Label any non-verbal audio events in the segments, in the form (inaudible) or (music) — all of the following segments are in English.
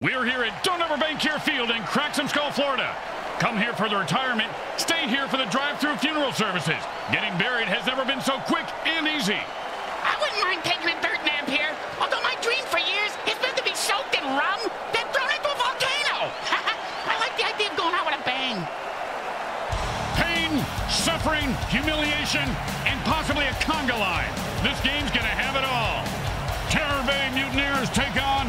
We're here at Don't Ever Bank Care Field in Cracksumskull, Florida. Come here for the retirement, stay here for the drive-through funeral services. Getting buried has never been so quick and easy. I wouldn't mind taking a dirt nap here, although my dream for years has been to be soaked in rum, then thrown into a volcano. (laughs) I like the idea of going out with a bang. Pain, suffering, humiliation, and possibly a conga line. This game's gonna have it all. Terror Bay Mutanteers take on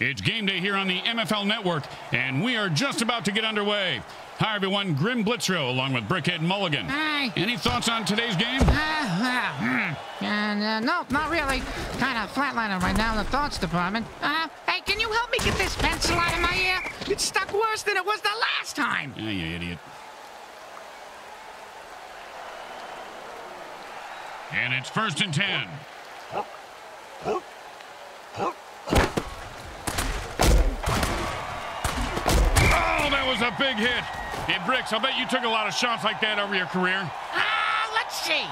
It's game day here on the MFL Network, and we are just about to get underway. Hi, everyone. Grim Blitzrow along with Brickhead Mulligan. Hi. Any thoughts on today's game? Uh, uh, and, uh, no, not really. Kind of flatlining right now in the thoughts department. Uh, hey, can you help me get this pencil out of my ear? It's stuck worse than it was the last time. Yeah, you idiot. And it's first and ten. Was a big hit. Hey, Bricks, I bet you took a lot of shots like that over your career. Ah, let's see.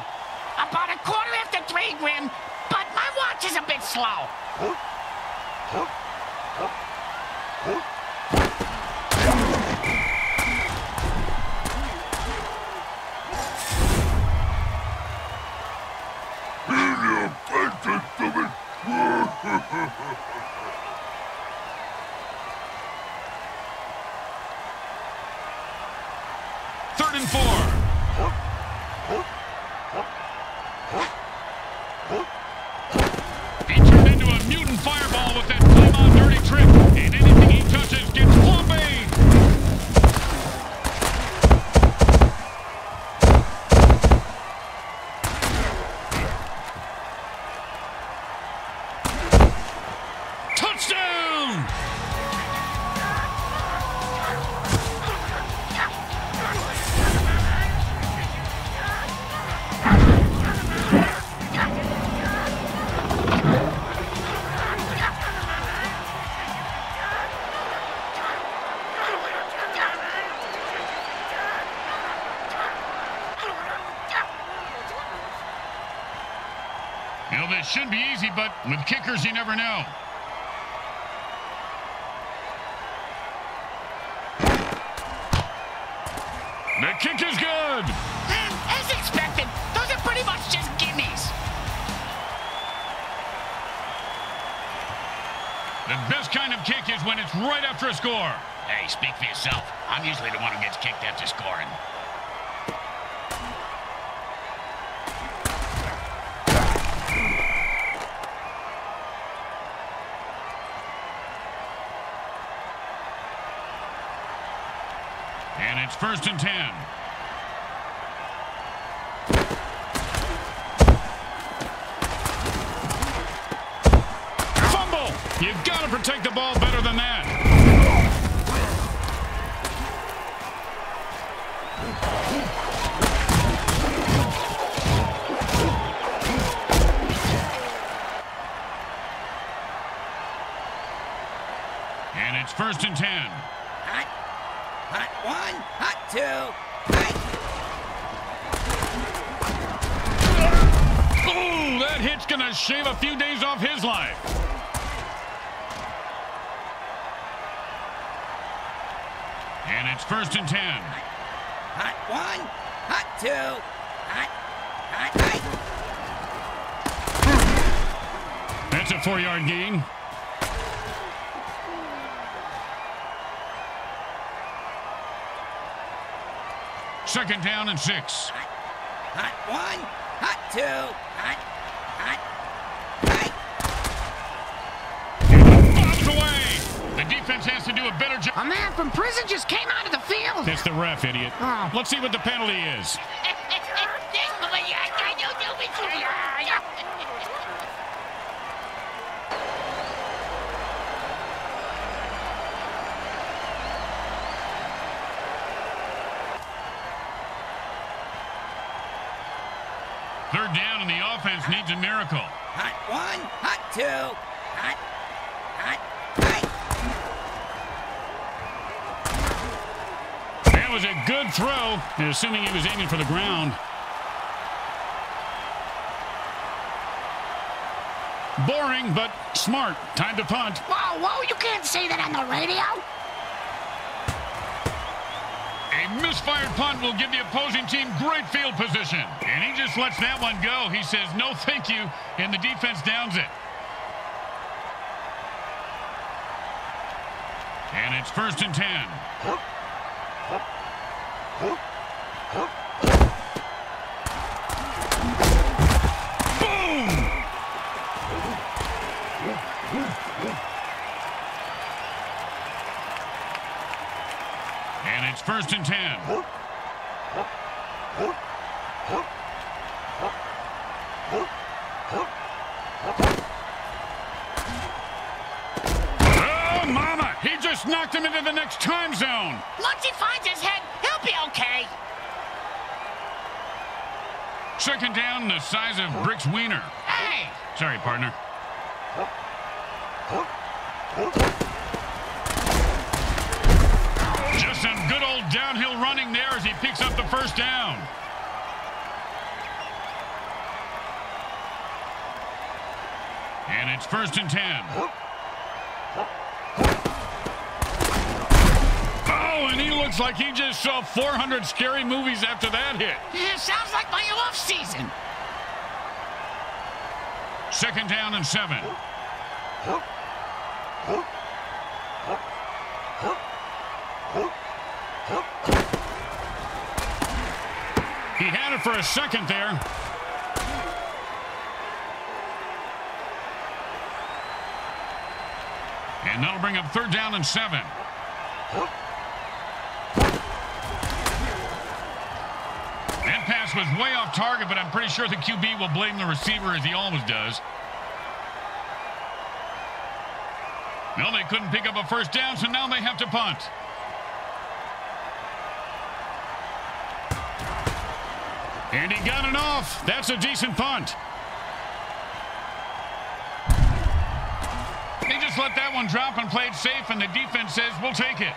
About a quarter after three, Grim, but my watch is a bit slow. Third (laughs) but with kickers, you never know. The kick is good. Mm, as expected, those are pretty much just gimmies. The best kind of kick is when it's right after a score. Hey, speak for yourself. I'm usually the one who gets kicked after scoring. first and 10. Hit's gonna shave a few days off his life. And it's first and ten. Hot one, hot two, hot, hot, hot. That's a four-yard gain. Second down and six. Hot one, hot two, hot, hot, The defense has to do a better job. A man from prison just came out of the field. That's the ref, idiot. Oh. Let's see what the penalty is. Third down, and the offense needs a miracle. Hot one, hot two. Was a good throw, and assuming he was aiming for the ground. Boring, but smart. Time to punt. Whoa, whoa, you can't say that on the radio. A misfired punt will give the opposing team great field position. And he just lets that one go. He says, no thank you, and the defense downs it. And it's first and ten. And it's first and ten. Oh, mama! He just knocked him into the next time zone. Once he finds his head, he'll be okay. Second down, the size of Brick's wiener. Hey, Sorry, partner. Just some good old downhill running there as he picks up the first down. And it's first and ten. Looks like he just saw 400 scary movies after that hit. yeah, sounds like my off season. Second down and seven. He had it for a second there. And that'll bring up third down and seven. Was way off target, but I'm pretty sure the QB will blame the receiver as he always does. No, they couldn't pick up a first down, so now they have to punt. And he got it off. That's a decent punt. They just let that one drop and played safe, and the defense says, we'll take it.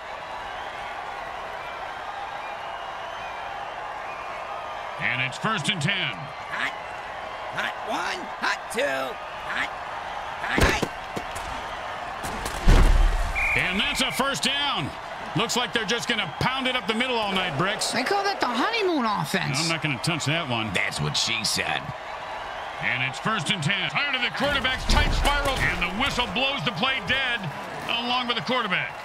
It's first and ten. Hot, hot one, hot two, hot, hot, hot. And that's a first down. Looks like they're just going to pound it up the middle all night, Bricks. They call that the honeymoon offense. I'm not going to touch that one. That's what she said. And it's first and ten. Tired of the quarterback's tight spiral, and the whistle blows the play dead, along with the quarterback.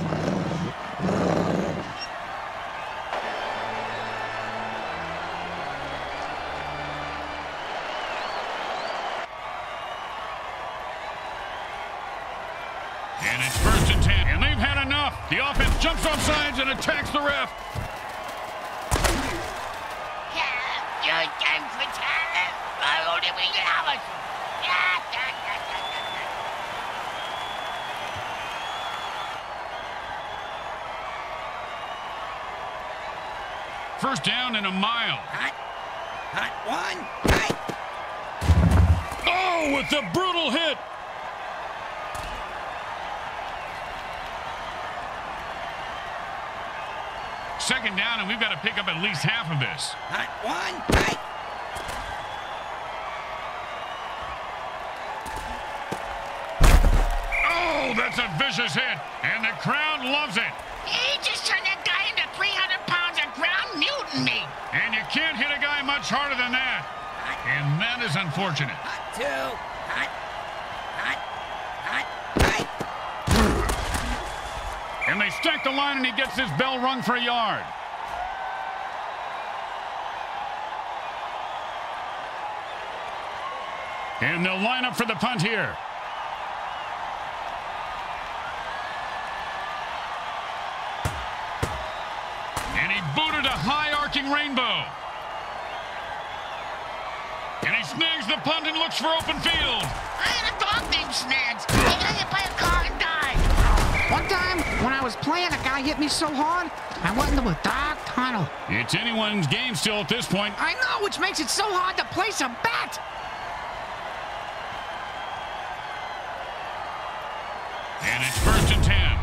(laughs) jumps off sides and attacks the ref. First down and a mile. Hot, hot one, hot. Oh, with the brutal hit. Second down, and we've got to pick up at least half of this. Hot one, hot. Oh, that's a vicious hit, and the crowd loves it. He just turned that guy into 300 pounds of ground mutiny. And you can't hit a guy much harder than that. And that is unfortunate. Hot two, hot, hot, hot, hot. And they stack the line, and he gets his bell rung for a yard. And they'll line up for the punt here. And he booted a high arcing rainbow. And he snags the punt and looks for open field. I had a dog named Snags. He got hit by a car. One time, when I was playing, a guy hit me so hard, I went into a dark tunnel. It's anyone's game still at this point. I know, which makes it so hard to place a bet. And it's first and ten.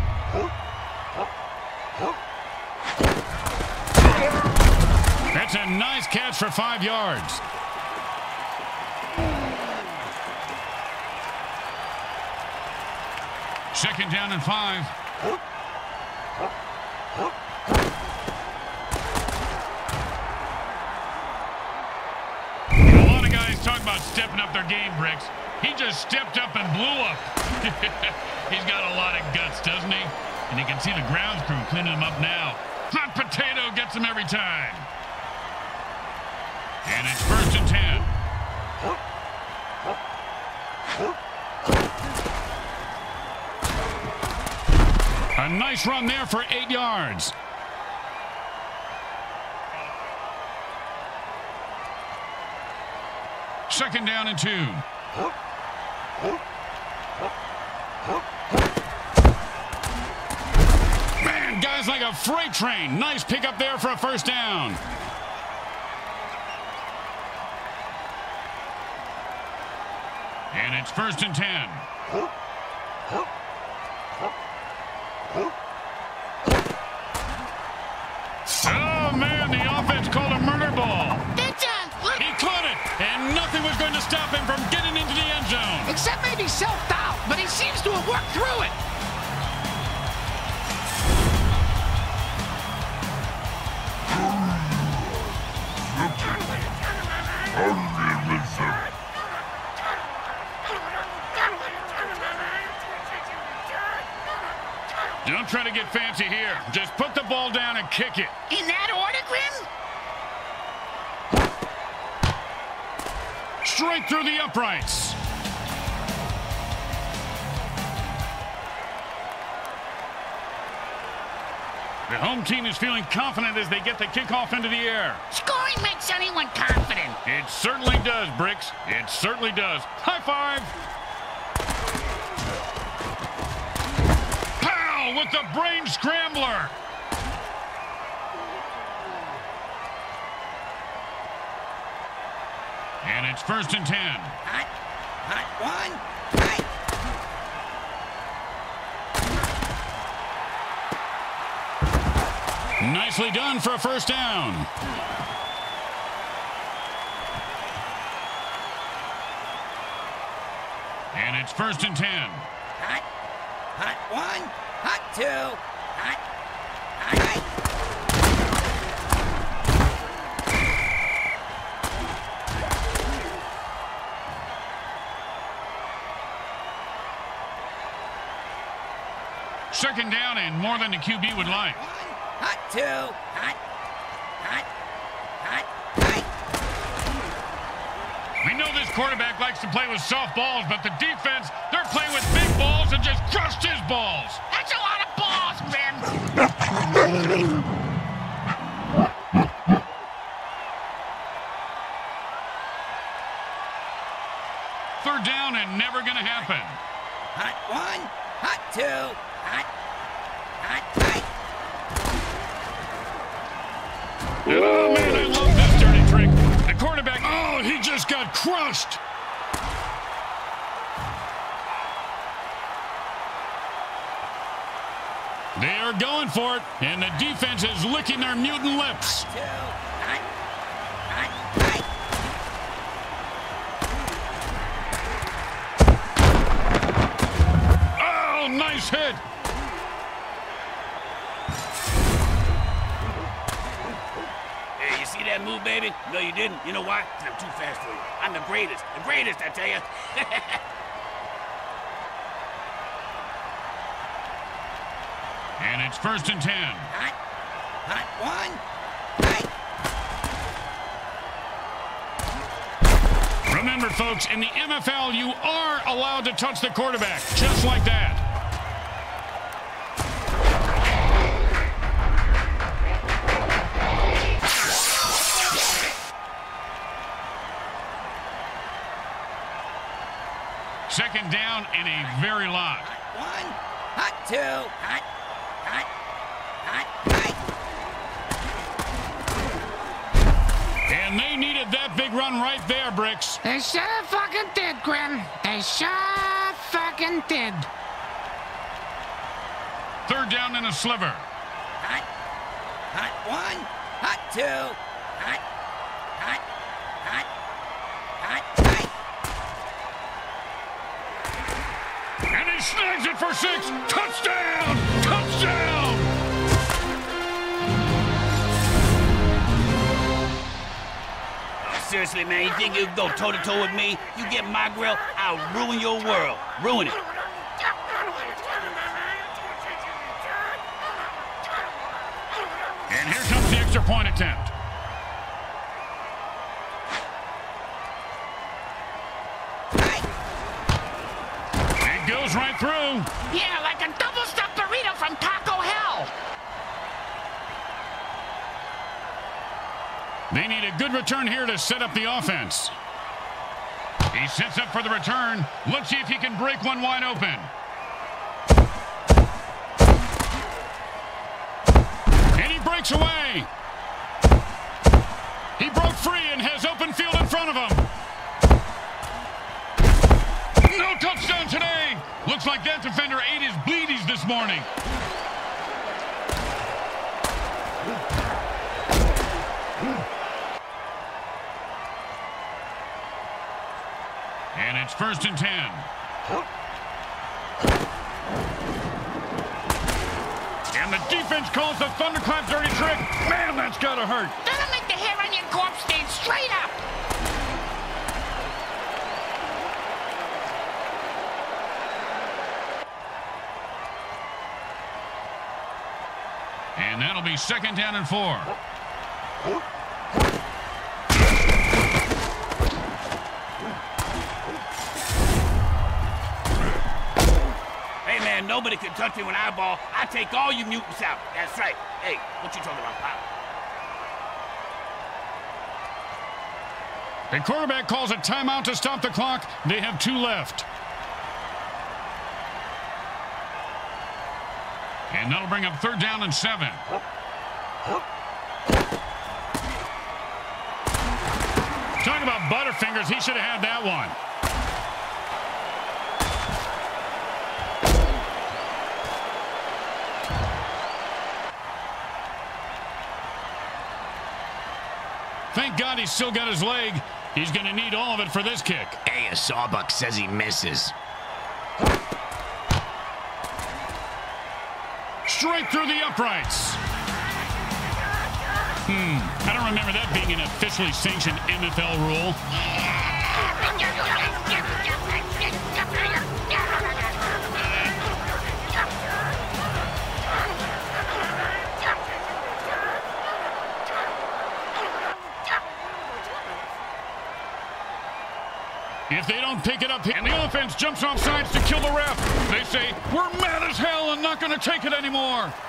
That's a nice catch for five yards. Second down and five. A lot of guys talk about stepping up their game, Bricks. He just stepped up and blew up. (laughs) He's got a lot of guts, doesn't he? And you can see the grounds crew cleaning him up now. Hot potato gets him every time. And it's first and ten. Nice run there for eight yards. Second down and two. Man, guys like a freight train. Nice pickup there for a first down. And it's first and ten. Nothing was going to stop him from getting into the end zone. Except maybe self-doubt, but he seems to have worked through it. Don't try to get fancy here. Just put the ball down and kick it. In that order, Grim? Straight through the uprights. The home team is feeling confident as they get the kickoff into the air. Scoring makes anyone confident. It certainly does, Bricks. It certainly does. High five. Pow with the brain scrambler. And it's first and ten. Hot. Hot one. Hot. Nicely done for a first down. And it's first and ten. Hot. Hot one. Hot two. Hot. Hot. Second down and more than the QB would like. Hot two. Hot. Hot. Hot. Hot. We know this quarterback likes to play with soft balls, but the defense, they're playing with big balls and just crushed his balls. That's a lot of balls, Grim. Third down and never going to happen. Hot one. Hot two. Hot. Hot. Hot. Oh, man, I love this dirty trick. The quarterback, oh, he just got crushed. They are going for it, and the defense is licking their mutant lips. Oh, nice hit. See that move, baby? No, you didn't. You know why? I'm too fast for you. I'm the greatest. The greatest, I tell you. (laughs) And it's first and ten. Hot. Hot one. Hot. Remember, folks, in the MFL, you are allowed to touch the quarterback, just like that. Down and a very lot. One. Hot two. Hot. Hot. Hot. Hot. And they needed that big run right there, Bricks. They sure fucking did, Grim. They sure fucking did. Third down and a sliver. Hot. Hot one. Hot two. Hot. Hot. Hot. Hot. Hot. And he snags it for six. Touchdown! Touchdown! Seriously, man, you think you can go toe-to-toe with me? You get my grill, I'll ruin your world. Ruin it. And here comes the extra point attempt. It goes right through. Yeah, like a double stuffed burrito from Taco Hell. They need a good return here to set up the offense. He sets up for the return. Let's see if he can break one wide open. And he breaks away. He broke free and has open field in front of him. Touchdown today. Looks like that defender ate his bleedies this morning. And it's first and ten. And the defense calls the thunderclap dirty trick. Man, that's gotta hurt. That'll make the hair on your corpse stand straight up. And that'll be second down and four. Hey, man, nobody can touch me when I ball. I take all you mutants out. That's right. Hey, what you talking about, Pop? The quarterback calls a timeout to stop the clock. They have two left. And that'll bring up third down and seven. Talk about Butterfingers. He should have had that one. Thank God he's still got his leg. He's going to need all of it for this kick. Hey, a Sawbuck says he misses. Through the uprights. Hmm, I don't remember that being an officially sanctioned MFL rule. Pick it up, and the offense jumps off sides to kill the ref, they say, we're mad as hell and not going to take it anymore. (laughs)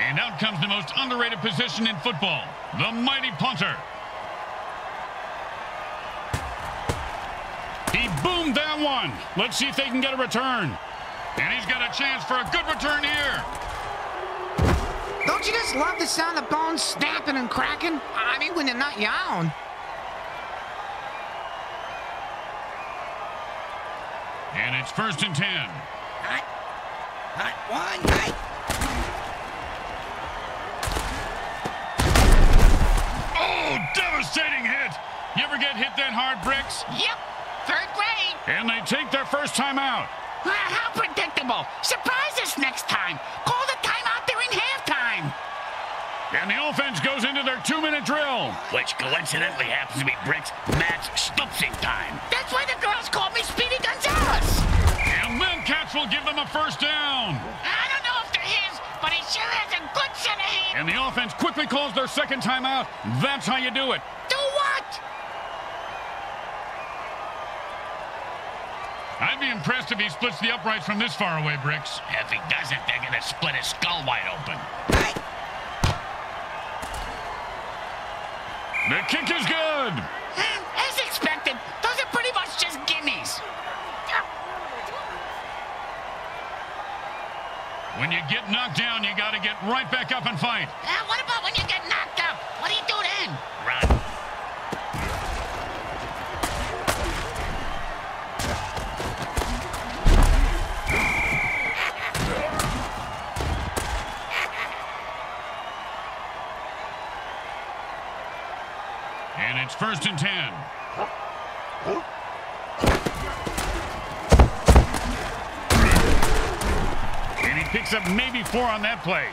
And out comes the most underrated position in football, the mighty punter. Boomed that one. Let's see if they can get a return. And he's got a chance for a good return here. Don't you just love the sound of bones snapping and cracking? I mean, when they're not your own. And it's first and ten. Hot. Hot one. Hot. Oh, devastating hit. You ever get hit that hard, Bricks? Yep, third grade. And they take their first time out. Ah, how predictable. Surprise us next time. Call the timeout during halftime. And the offense goes into their two-minute drill. Which coincidentally happens to be Brick's match stupsing time. That's why the girls call me Speedy Gonzalez. And then Cats will give them a first down. I don't know if they're his, but he sure has a good set of hands. And the offense quickly calls their second timeout. That's how you do it. Do what? I'd be impressed if he splits the uprights from this far away, Bricks. If he doesn't, they're gonna split his skull wide open. The kick is good. Hmm, As expected, those are pretty much just gimmies. When you get knocked down, you got to get right back up and fight. Uh, what about when you get knocked up? What do you do then? Run. Four on that play.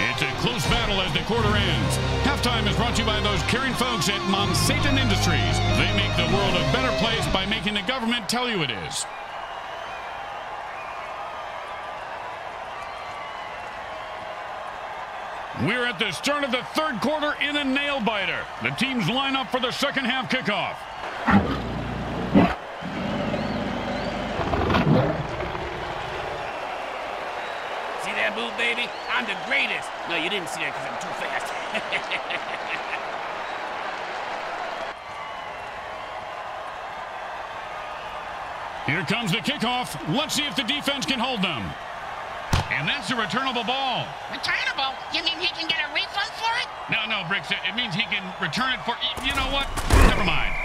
It's a close battle as the quarter ends. Halftime is brought to you by those caring folks at Monsatan Industries. They make the world a better place by making the government tell you it is. We're at the start of the third quarter in a nail biter. The teams line up for the second half kickoff. See that move, baby? I'm the greatest. No, you didn't see that because I'm too fast. (laughs) Here comes the kickoff. Let's see if the defense can hold them. And that's a returnable ball. Returnable? You mean he can get a refund for it? No, no, Bricks. It it means he can return it for. You know what? Never mind.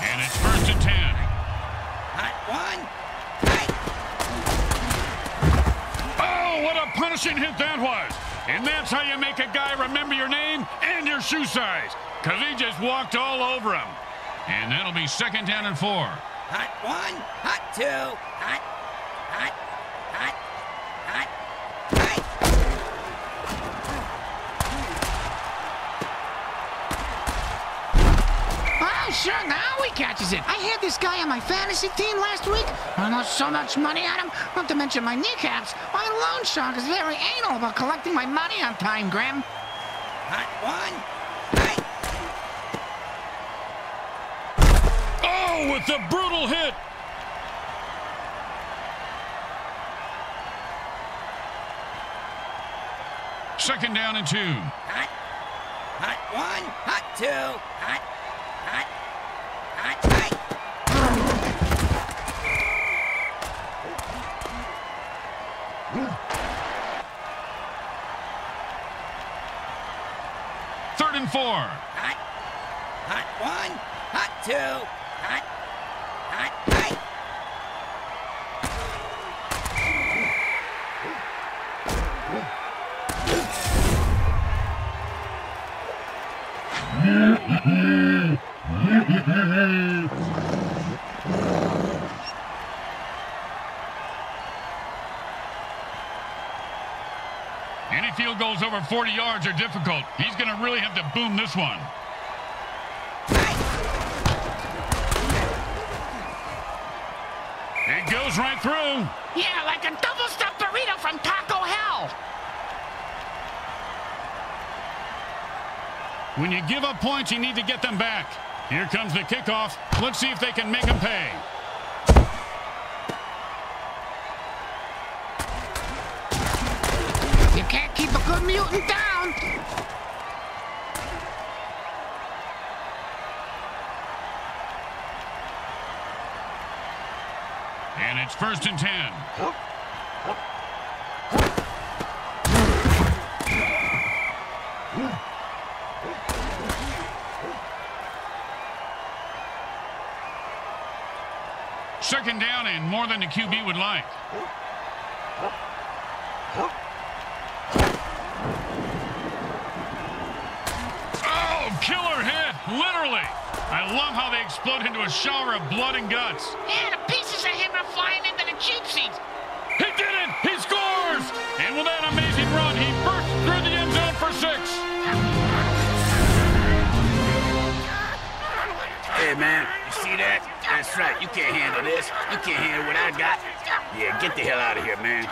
And it's first and ten. Hot one. Right. Oh, what a punishing hit that was. And that's how you make a guy remember your name and your shoe size. Because he just walked all over him. And that'll be second down and four. Hot one. Hot two. Catches it. I had this guy on my fantasy team last week. I lost so much money on him, not to mention my kneecaps. My loan shark is very anal about collecting my money on time, Graham. Hot one. Right. Oh, with the brutal hit. Second down and two. Hot. Hot one. Hot two. Hot. Hot. Hot. Right. Four. Hot. Hot one. Hot two. Hot. Hot. Right. Any field goals over 40 yards are difficult. He's going to really have to boom this one. It goes right through. Yeah, like a double stuffed burrito from Taco Hell. When you give up points, you need to get them back. Here comes the kickoff. Let's see if they can make them pay. A down. And it's first and 10. Second down and more than the QB would like. Oh, killer hit, literally. I love how they explode into a shower of blood and guts. Yeah, the pieces of him are flying into the cheap seats. He did it! He scores! And with that amazing run, he burst through the end zone for six. Hey, man, you see that? That's right. You can't handle this. You can't handle what I got. Yeah, get the hell out of here, man.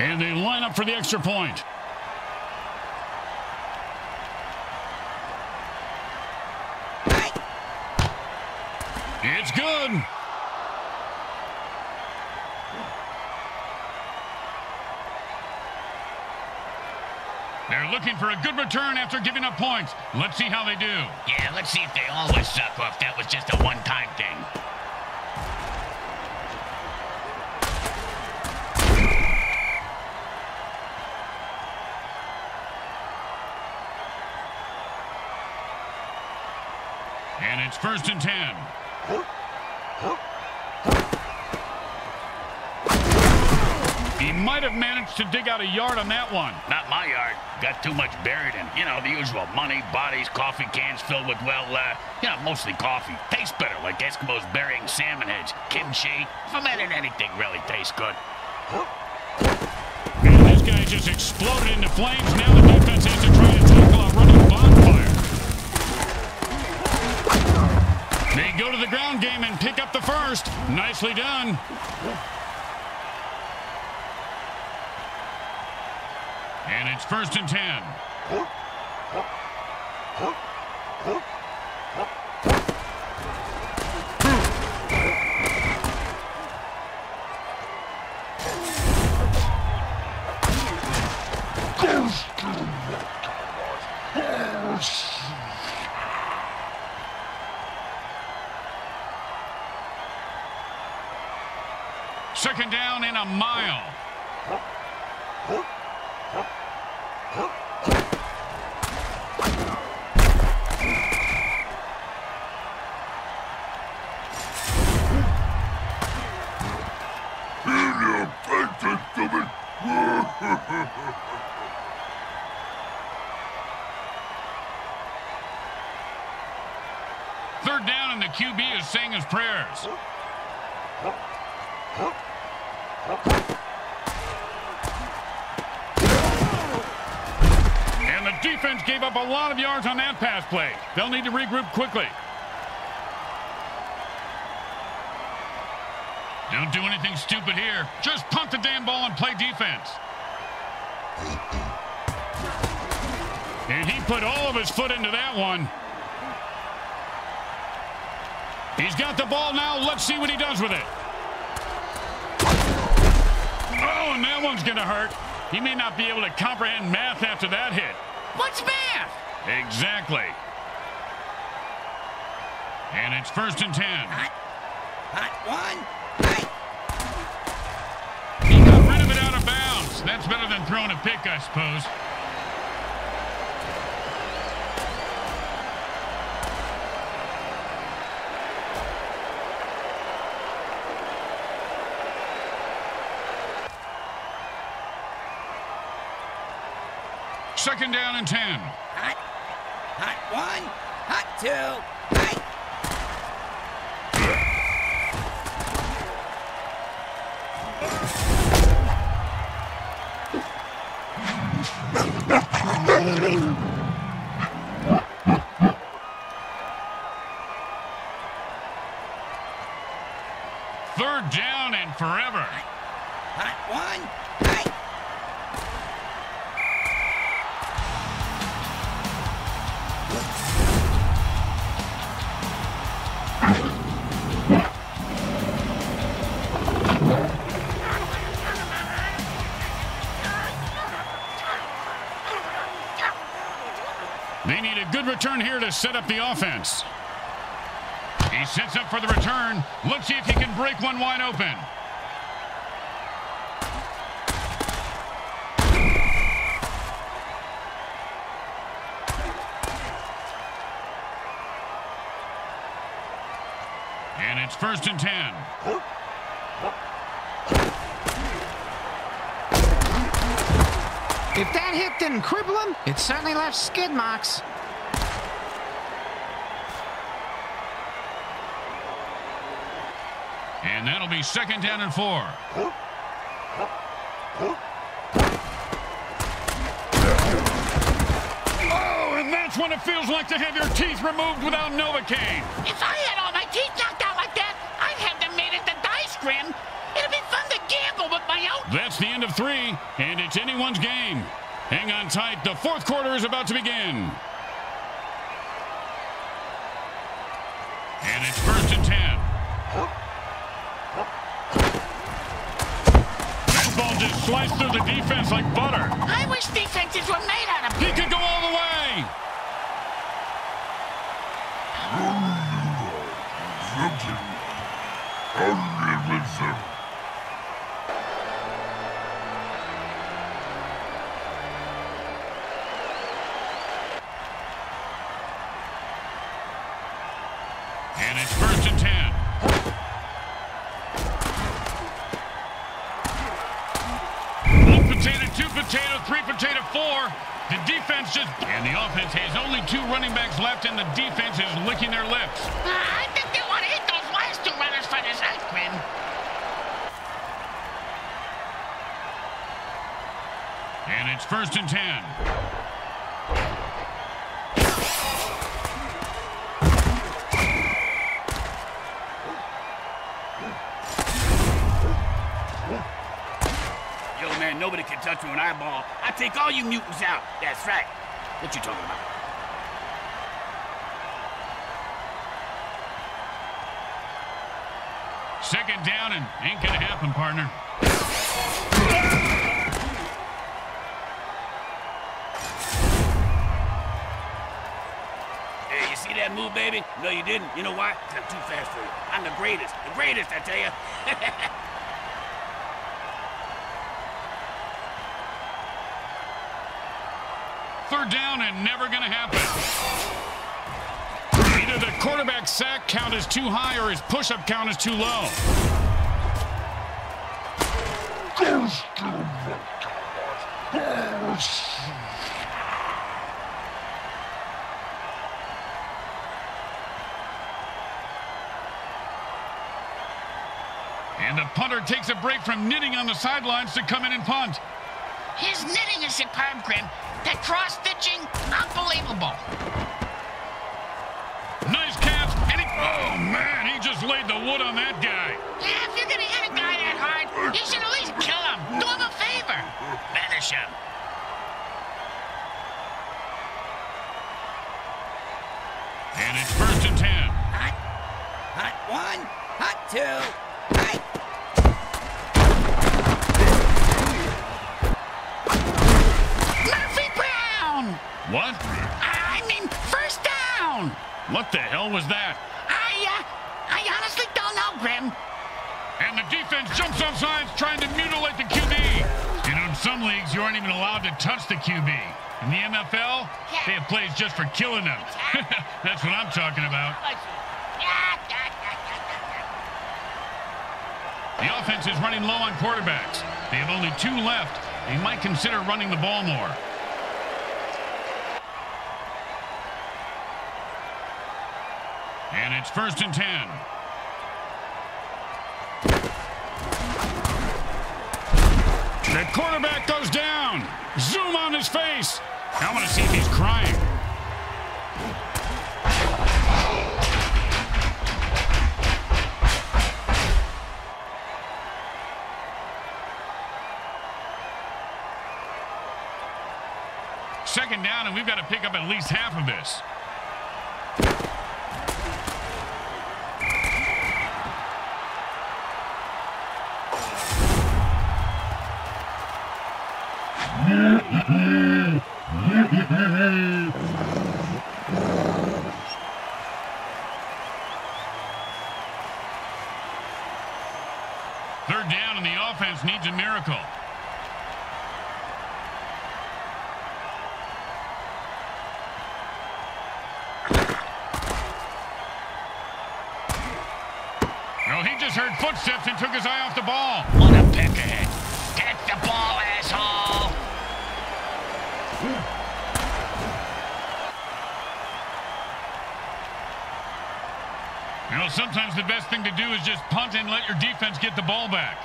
And they line up for the extra point. It's good. They're looking for a good return after giving up points. Let's see how they do. Yeah, let's see if they always suck or if that was just a one-time thing. And it's first and ten. He might have managed to dig out a yard on that one. Not my yard. Got too much buried in, you know, the usual money, bodies, coffee cans filled with, well, uh, you know, mostly coffee. Tastes better, like Eskimos burying salmon heads. Kimchi. Fermented anything really tastes good. And this guy just exploded into flames. Now the defense has to try to tackle a running bonfire. They go to the ground game and pick up the first. Nicely done. And it's first and ten. Second down in a mile. Third down and the QB is saying his prayers. And the defense gave up a lot of yards on that pass play. They'll need to regroup quickly. Don't do anything stupid here. Just punt the damn ball and play defense. And he put all of his foot into that one. He's got the ball now. Let's see what he does with it. Oh, and that one's going to hurt. He may not be able to comprehend math after that hit. What's math? Exactly. And it's first and ten. Hot. Hot one. He got rid of it out of bounds. That's better than throwing a pick, I suppose. Second down and ten. Hot. Hot one. Hot two. Hot. Third (laughs) return here to set up the offense. He sets up for the return. Let's see if he can break one wide open. And it's first and ten. If that hit didn't cripple him, it certainly left skid marks. And that'll be second down and four. Oh, and that's when it feels like to have your teeth removed without Novocaine. If I had all my teeth knocked out like that, I'd have them made into dice grin. It'd be fun to gamble with my own. That's the end of three, and it's anyone's game. Hang on tight. The fourth quarter is about to begin. Like butter. I wish defenses were made out of you mutants out. That's right. What you talking about? Second down and ain't gonna happen, partner. Hey, you see that move, baby? No, you didn't. You know why? I'm too fast for you. I'm the greatest. The greatest, I tell you. (laughs) Third down and never gonna happen. Either the quarterback sack count is too high or his push-up count is too low. And the punter takes a break from knitting on the sidelines to come in and punt. His knitting is superb, Grim. That cross-stitching, unbelievable. Nice catch, and he... Oh, man, he just laid the wood on that guy. Yeah, if you're gonna hit a guy that hard, you should at least kill him. Do him a favor. Finish him. And it's first and ten. Hot. Hot one. Hot two. What? I mean, first down! What the hell was that? I, uh, I honestly don't know, Grim. And the defense jumps on sides trying to mutilate the QB. You know, in some leagues, you aren't even allowed to touch the QB. In the NFL, they have plays just for killing them. (laughs) That's what I'm talking about. The offense is running low on quarterbacks. They have only two left. They might consider running the ball more. It's first and ten. The quarterback goes down. Zoom on his face. I want to see if he's crying. Second down, and we've got to pick up at least half of this. Third down, and the offense needs a miracle. No, he just heard footsteps and took his eye off the ball. Sometimes the best thing to do is just punt and let your defense get the ball back.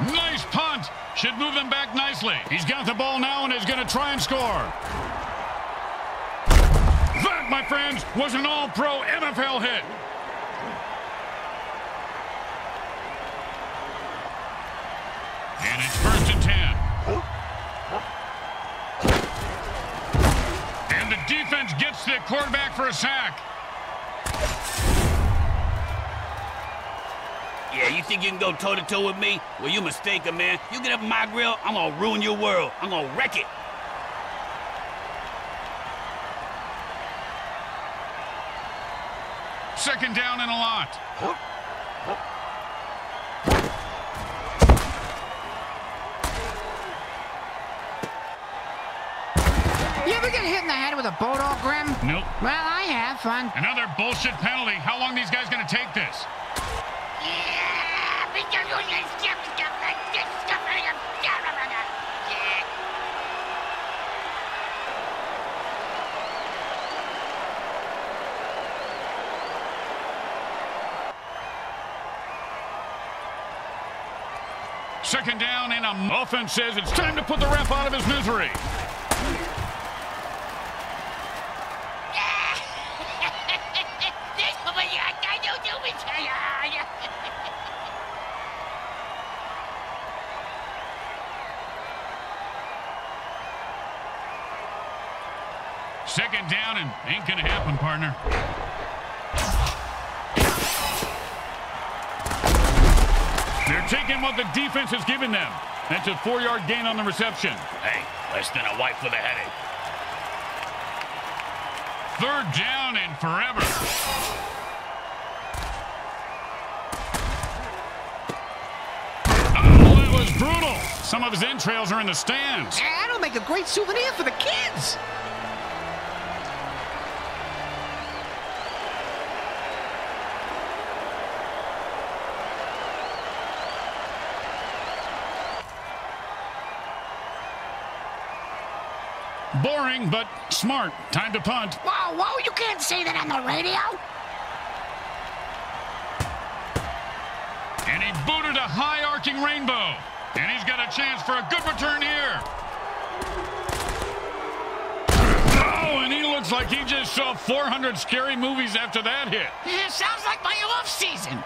Nice punt. Should move them back nicely. He's got the ball now and is going to try and score. That, my friends, was an all-pro NFL hit. The quarterback for a sack. Yeah, you think you can go toe-to-toe with me? Well, you mistaken, man. You get up my grill, I'm gonna ruin your world. I'm gonna wreck it. Second down and a lot. You ever get hit in the head with a boat all grim? Nope. Well, I have fun. Another bullshit penalty. How long these guys gonna take this? Second down and a offense says it's time to put the ref out of his misery. Second down and ain't gonna happen, partner. They're taking what the defense has given them. That's a four-yard gain on the reception. Hey, less than a wife with a headache. Third down and forever. Oh, that was brutal. Some of his entrails are in the stands. That'll make a great souvenir for the kids. Boring, but smart. Time to punt. Whoa, whoa, you can't say that on the radio. And he booted a high arcing rainbow. And he's got a chance for a good return here. Oh, and he looks like he just saw 400 scary movies after that hit. Yeah, sounds like my off season.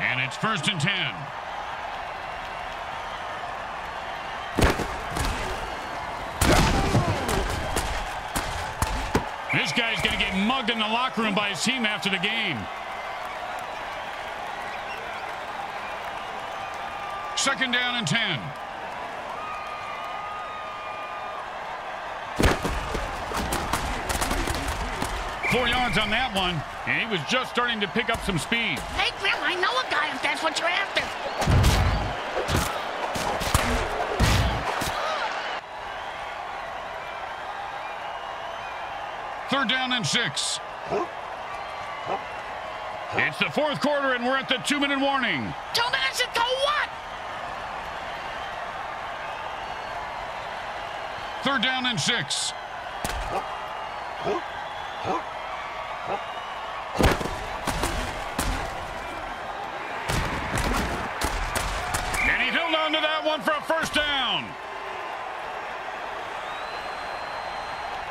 And it's first and 10. This guy's going to get mugged in the locker room by his team after the game. Second down and 10. Four yards on that one, and he was just starting to pick up some speed. Hey, Grim, I know a guy if that's what you're after. Third down and six. It's the fourth quarter, and we're at the two-minute warning. Two minutes into what? Third down and six. And he held on to that one for a first down.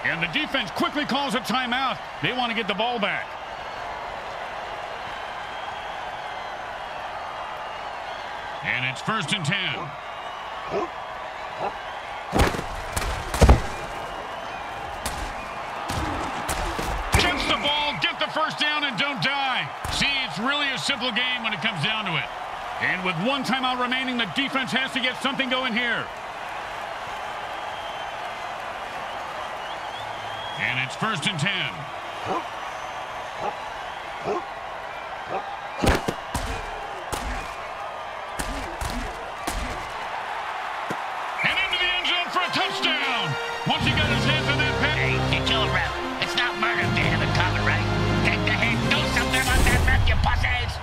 And the defense quickly calls a timeout. They want to get the ball back. And it's first and ten. Gets the ball, get the first down, and don't die. See, it's really a simple game when it comes down to it. And with one timeout remaining, the defense has to get something going here. And it's first and ten. And into the end zone for a touchdown. Once he got his hands on that pass. Hey, you kill a ref. It's not murder if they have it covered, right? Take the hit. Do something about that ref, you pussies.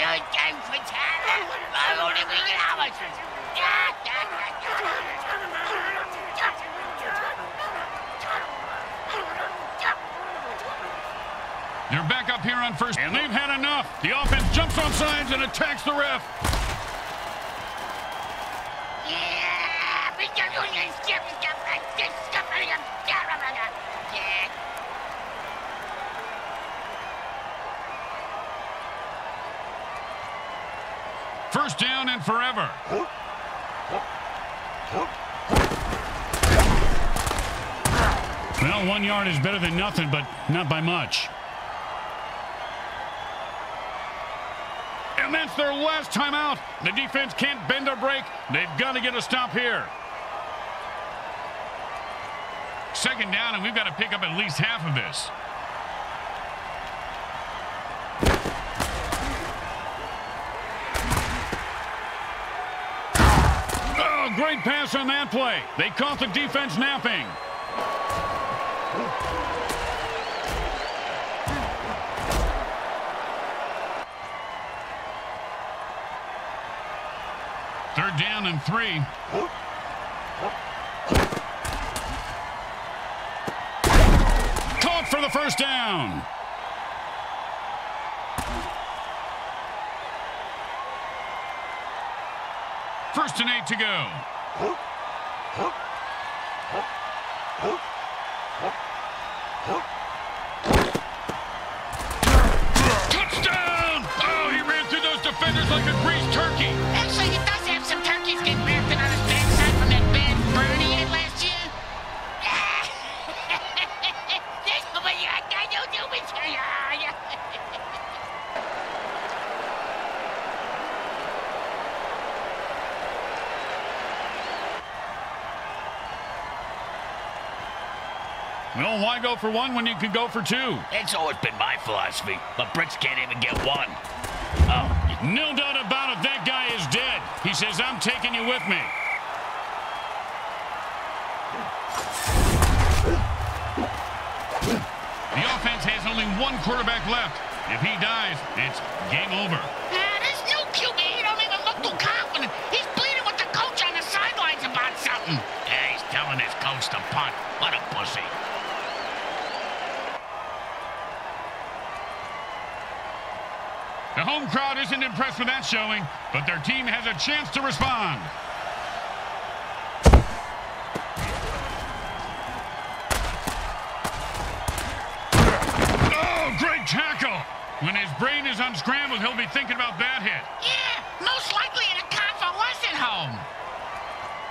You're game for talent. I'm only being hours. They're back up here on first, and they've had enough. The offense jumps on sides and attacks the ref. First down and forever. Well, one yard is better than nothing, but not by much. And that's their last timeout. The defense can't bend or break. They've got to get a stop here. Second down, and we've got to pick up at least half of this. Oh, great pass on that play. They caught the defense napping. Third down and three. Caught for the first down. First and eight to go. Touchdown! Well, go for one when you could go for two? It's always been my philosophy, but Brits can't even get one. Oh, No doubt about it, that guy is dead. He says, I'm taking you with me. The offense has only one quarterback left. If he dies, it's game over. Ah, this new QB, he don't even look too confident. He's bleeding with the coach on the sidelines about something. yeah, he's telling his coach to punt. What a pussy. The home crowd isn't impressed with that showing, but their team has a chance to respond. Oh, great tackle. When his brain is unscrambled, he'll be thinking about that hit. Yeah, most likely in a convalescent home.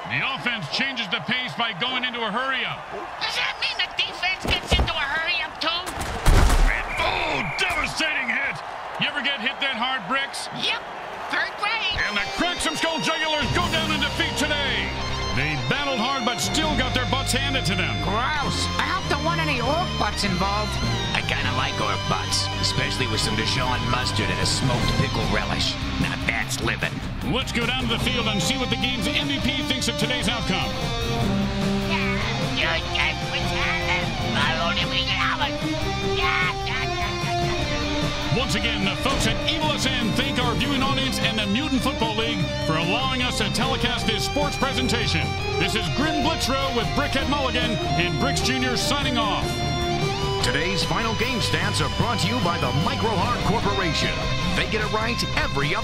The offense changes the pace by going into a hurry-up. Does that mean the defense gets ever get hit that hard, Bricks? Yep, third grade. And the Cracksumskull Jugulars go down in defeat today. They battled hard, but still got their butts handed to them. Gross. I hope there weren't any orc butts involved. I kind of like orc butts, especially with some Dijon mustard and a smoked pickle relish. Now that's living. Let's go down to the field and see what the game's MVP thinks of today's outcome. Once again, the folks at Evil SN thank our viewing audience and the Mutant Football League for allowing us to telecast this sports presentation. This is Grim Blitzrow with Brickhead Mulligan and Bricks Jr. signing off. Today's final game stats are brought to you by the Microhard Corporation. They get it right every up.